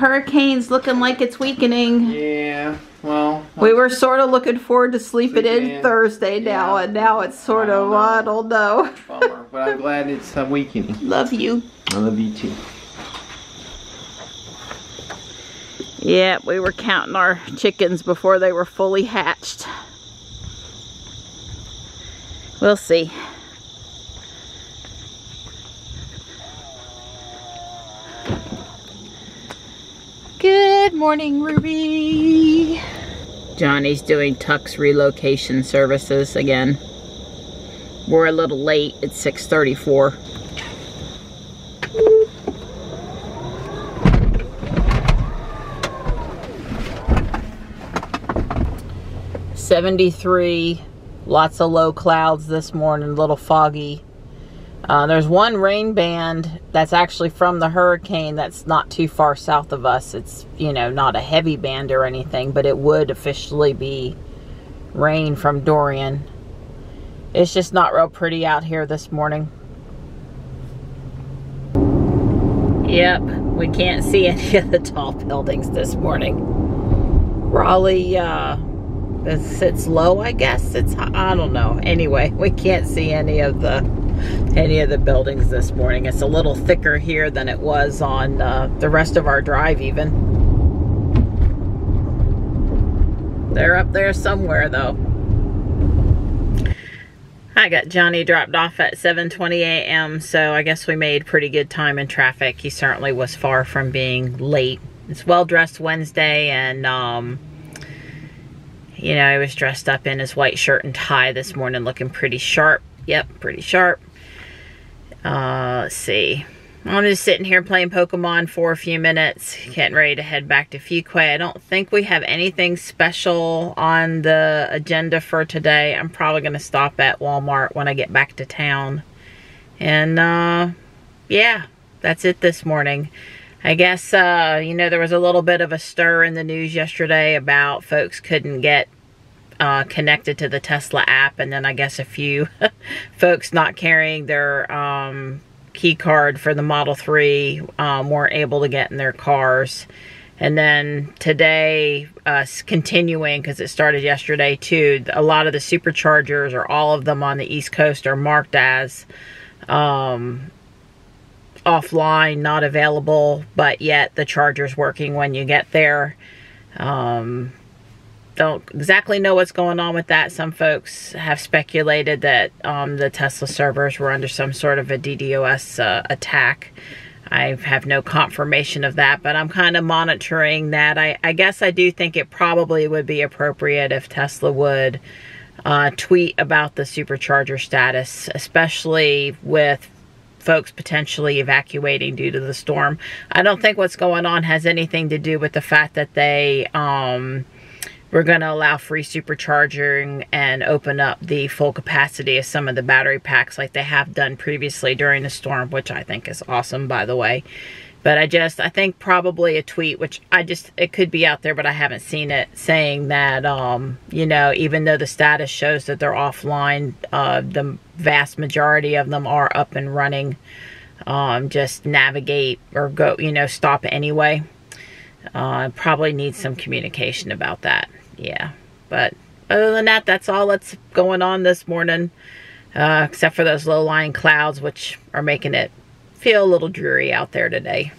hurricane's looking like it's weakening. Yeah, well. We were sort of looking forward to sleeping in, in. Thursday now, Yeah. and now it's sort I of, know. I don't know. Bummer, but I'm glad it's uh, weakening. Love you. I love you too. Yeah, we were counting our chickens before they were fully hatched. We'll see. Good morning, Ruby. Johnny's doing Tux relocation services again. We're a little late. It's 634. Seventy-three. Lots of low clouds this morning. A little foggy. Uh, there's one rain band that's actually from the hurricane that's not too far south of us. It's, you know, not a heavy band or anything, but it would officially be rain from Dorian. It's just not real pretty out here this morning. Yep, we can't see any of the tall buildings this morning. Raleigh, uh, it sits low, I guess. It's, I don't know. Anyway, we can't see any of the any of the buildings this morning. It's a little thicker here than it was on uh, the rest of our drive even. They're up there somewhere though. I got Johnny dropped off at 7:20 a.m. so I guess we made pretty good time in traffic. He certainly was far from being late. It's well dressed Wednesday and um you know, he was dressed up in his white shirt and tie this morning looking pretty sharp. Yep, pretty sharp. Uh, let's see. I'm just sitting here playing Pokemon for a few minutes, getting ready to head back to Fuquay. I don't think we have anything special on the agenda for today. I'm probably going to stop at Walmart when I get back to town. And, uh, yeah, that's it this morning. I guess, uh, you know, there was a little bit of a stir in the news yesterday about folks couldn't get uh, connected to the Tesla app, and then I guess a few folks not carrying their um, key card for the Model 3 um, weren't able to get in their cars. And then today, uh, continuing because it started yesterday too, a lot of the superchargers or all of them on the East Coast are marked as um, offline, not available, but yet the charger's working when you get there. Um, don't exactly know what's going on with that. Some folks have speculated that um, the Tesla servers were under some sort of a DDoS uh, attack. I have no confirmation of that, but I'm kind of monitoring that. I, I guess I do think it probably would be appropriate if Tesla would uh, tweet about the supercharger status, especially with folks potentially evacuating due to the storm. I don't think what's going on has anything to do with the fact that they um, were going to allow free supercharging and open up the full capacity of some of the battery packs like they have done previously during the storm, which I think is awesome, by the way. But I just, I think probably a tweet, which I just, it could be out there, but I haven't seen it, saying that, um, you know, even though the status shows that they're offline, uh, the vast majority of them are up and running. Um, just navigate or go, you know, stop anyway. Uh, probably need some communication about that. Yeah. But other than that, that's all that's going on this morning. Uh, except for those low-lying clouds, which are making it feel a little dreary out there today.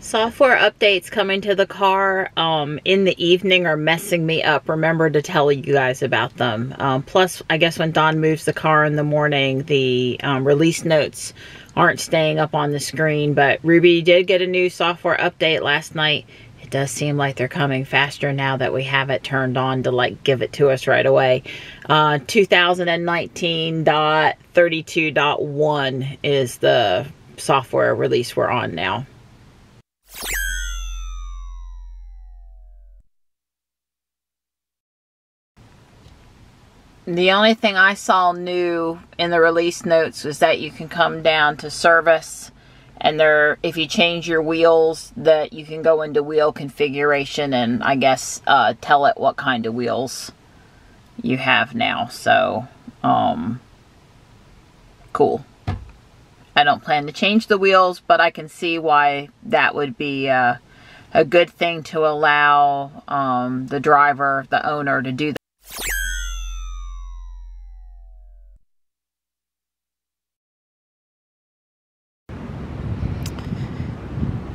Software updates coming to the car um, in the evening are messing me up. Remember to tell you guys about them. Um, plus, I guess when Don moves the car in the morning, the um, release notes aren't staying up on the screen. But Ruby did get a new software update last night. Does seem like they're coming faster now that we have it turned on to like give it to us right away. Uh, 2019.32.1 is the software release we're on now. The only thing I saw new in the release notes was that you can come down to service and there if you change your wheels that you can go into wheel configuration and I guess uh, tell it what kind of wheels you have now. So, um cool. I don't plan to change the wheels, but I can see why that would be uh, a good thing to allow um, the driver, the owner, to do that.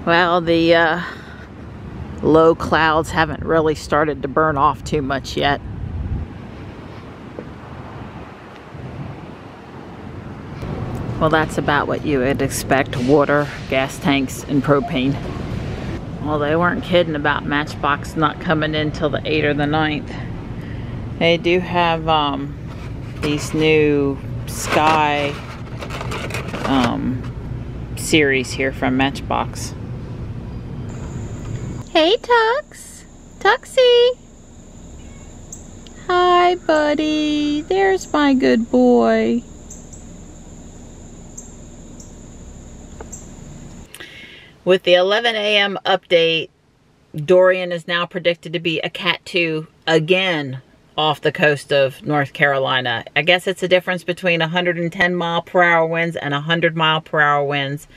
Well, the uh, low clouds haven't really started to burn off too much yet. Well, that's about what you would expect. Water, gas tanks, and propane. Well, they weren't kidding about Matchbox not coming in till the 8th or the 9th. They do have um, these new Sky um, series here from Matchbox. Hey, Tux. Tuxie. Hi, buddy. There's my good boy. With the 11 a.m. update, Dorian is now predicted to be a Cat 2 again off the coast of North Carolina. I guess it's a difference between 110 mile per hour winds and 100 mile per hour winds.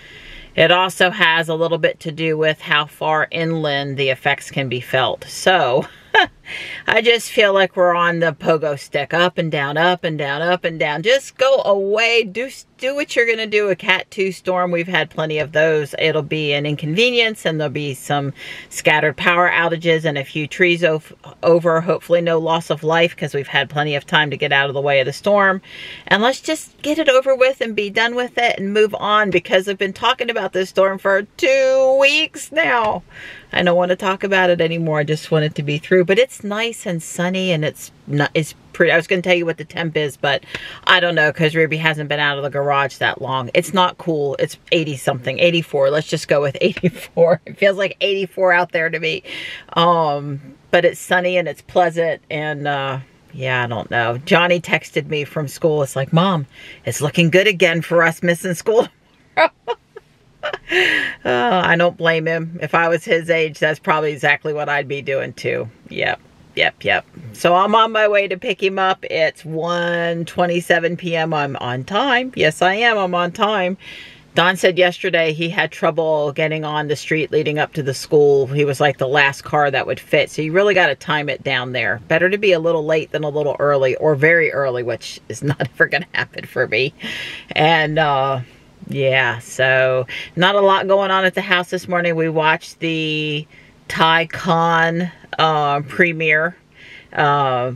It also has a little bit to do with how far inland the effects can be felt. So, I just feel like we're on the pogo stick up and down, up and down, up and down. Just go away. Do do what you're going to do. A Cat 2 storm, we've had plenty of those. It'll be an inconvenience and there'll be some scattered power outages and a few trees over. Hopefully no loss of life because we've had plenty of time to get out of the way of the storm. And let's just get it over with and be done with it and move on because I've been talking about this storm for two weeks now. I don't want to talk about it anymore. I just want it to be through. But it's nice and sunny and it's not, it's pretty. I was going to tell you what the temp is, but I don't know because Ruby hasn't been out of the garage that long. It's not cool. It's 80 something, 84. Let's just go with 84. It feels like 84 out there to me. Um, but it's sunny and it's pleasant and, uh, yeah, I don't know. Johnny texted me from school. It's like, Mom, it's looking good again for us missing school oh, I don't blame him. If I was his age, that's probably exactly what I'd be doing too. Yep, yep, yep. So I'm on my way to pick him up. It's 1.27 p.m. I'm on time. Yes, I am. I'm on time. Don said yesterday he had trouble getting on the street leading up to the school. He was like the last car that would fit. So you really got to time it down there. Better to be a little late than a little early or very early, which is not ever going to happen for me. And, uh, yeah, so not a lot going on at the house this morning. We watched the Taycan uh, premiere. Uh,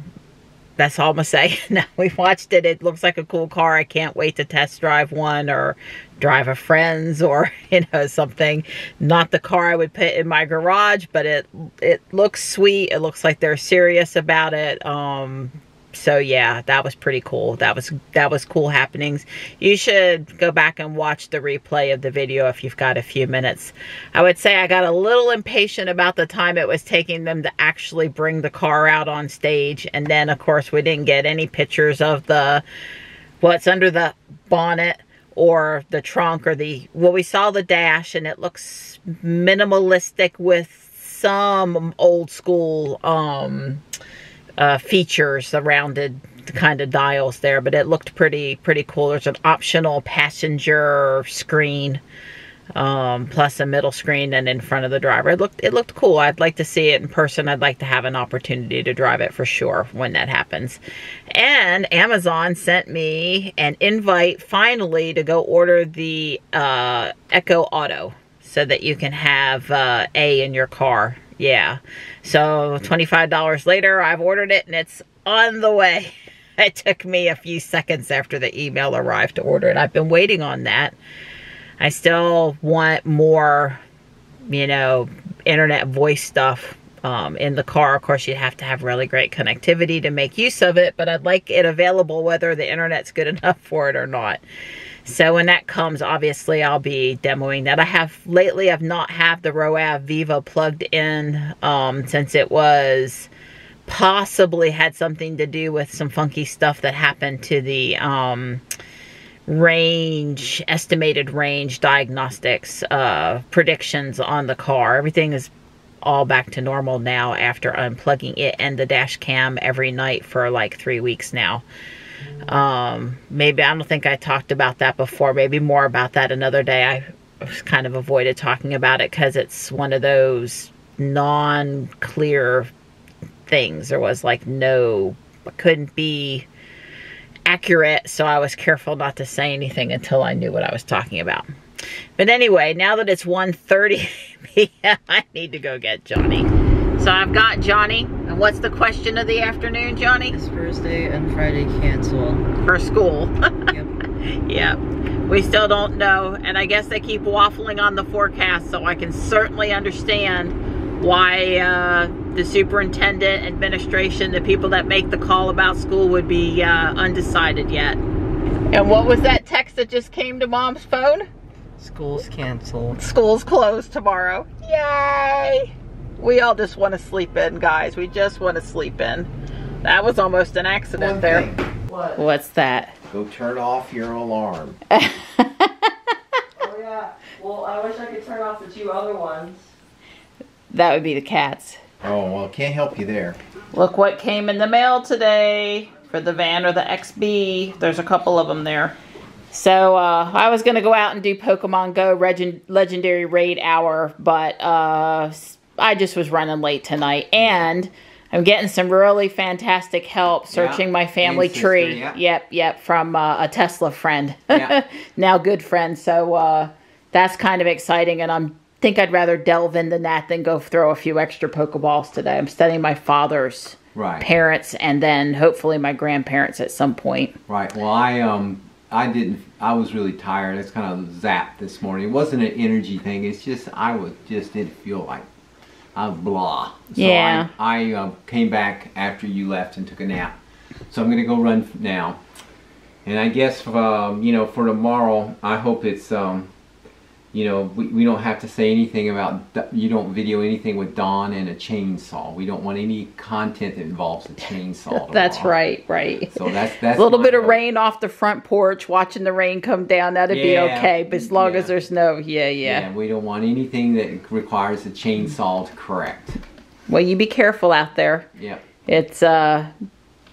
that's all I'm going to say. now, we watched it. It looks like a cool car. I can't wait to test drive one or drive a friend's or, you know, something. Not the car I would put in my garage, but it it looks sweet. It looks like they're serious about it. Um, so yeah, that was pretty cool. That was that was cool happenings. You should go back and watch the replay of the video if you've got a few minutes. I would say I got a little impatient about the time it was taking them to actually bring the car out on stage. And then of course we didn't get any pictures of the what's under the bonnet or the trunk or the well we saw the dash and it looks minimalistic with some old school um uh, features, the rounded kind of dials there, but it looked pretty pretty cool. There's an optional passenger screen, um, plus a middle screen and in front of the driver. It looked it looked cool. I'd like to see it in person. I'd like to have an opportunity to drive it for sure when that happens. And Amazon sent me an invite finally to go order the uh, Echo Auto so that you can have uh, A in your car yeah. So $25 later, I've ordered it and it's on the way. It took me a few seconds after the email arrived to order it. I've been waiting on that. I still want more, you know, internet voice stuff um, in the car. Of course, you'd have to have really great connectivity to make use of it, but I'd like it available whether the internet's good enough for it or not. So when that comes, obviously I'll be demoing that. I have lately, I've not had the Roav Viva plugged in um, since it was possibly had something to do with some funky stuff that happened to the um, range, estimated range diagnostics uh, predictions on the car. Everything is all back to normal now after unplugging it and the dash cam every night for like three weeks now. Um, maybe, I don't think I talked about that before. Maybe more about that another day. I was kind of avoided talking about it because it's one of those non-clear things. There was like no, couldn't be accurate, so I was careful not to say anything until I knew what I was talking about. But anyway, now that it's 1.30 p.m., I need to go get Johnny. So I've got Johnny. And what's the question of the afternoon, Johnny? This Thursday and Friday cancel. For school. Yep. yeah. We still don't know. And I guess they keep waffling on the forecast, so I can certainly understand why uh, the superintendent, administration, the people that make the call about school would be uh, undecided yet. And what was that text that just came to mom's phone? School's canceled. School's closed tomorrow. Yay! We all just want to sleep in, guys. We just want to sleep in. That was almost an accident One there. What? What's that? go turn off your alarm. Oh yeah. Well, I wish I could turn off the two other ones. That would be the cats. Oh, well, can't help you there. Look what came in the mail today for the van or the XB. There's a couple of them there. So uh, I was gonna go out and do Pokemon Go Legendary Raid Hour, but uh, I just was running late tonight, and I'm getting some really fantastic help searching Yeah. my family Ancestry, tree. yeah. Yep, yep, from uh, a Tesla friend. Yeah. now good friend. So uh, that's kind of exciting, and I'm think I'd rather delve into that than go throw a few extra Pokeballs today. I'm studying my father's Right. parents and then hopefully my grandparents at some point. Right. Well, I um I didn't. I was really tired. It's kind of zapped this morning. It wasn't an energy thing. It's just I was just didn't feel like I was blah. So Yeah. I, I uh, came back after you left and took a nap. So I'm gonna go run now. And I guess um, you know for tomorrow, I hope it's um, you know we, we don't have to say anything about you don't video anything with Don and a chainsaw. We don't want any content that involves a chainsaw. That's right, right. So that's that's a little bit of hope. rain off the front porch, watching the rain come down, that'd be okay. But as long yeah. as there's no, yeah, yeah, Yeah, we don't want anything that requires a chainsaw to correct. Well, you be careful out there. Yeah. It's uh,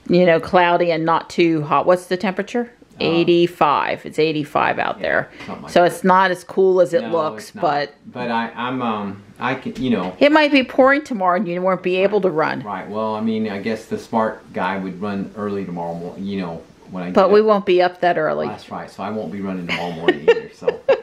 you know, cloudy and not too hot. What's the temperature? 85. It's 85 out Yeah, there. like so that. it's not as cool as it No, looks, but but I, I'm um I can you know it might be pouring tomorrow and you won't be able to run. right. Well, I mean I guess the smart guy would run early tomorrow morning. You know when I. But we up. won't be up that early. That's right. So I won't be running tomorrow morning either. So